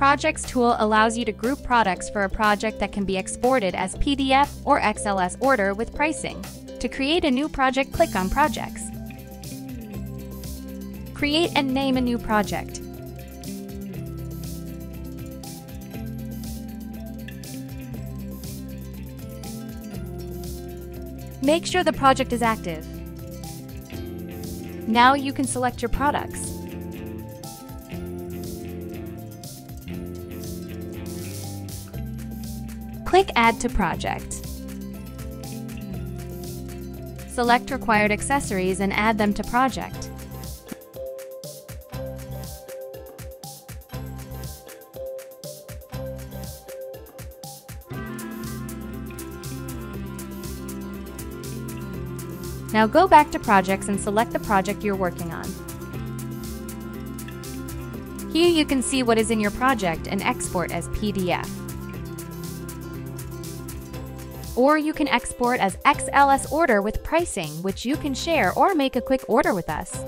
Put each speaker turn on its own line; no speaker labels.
Projects tool allows you to group products for a project that can be exported as PDF or XLS order with pricing. To create a new project, click on Projects. Create and name a new project. Make sure the project is active. Now you can select your products. Click Add to Project. Select required accessories and add them to project. Now go back to Projects and select the project you're working on. Here you can see what is in your project and export as PDF. Or you can export as XLS order with pricing, which you can share or make a quick order with us.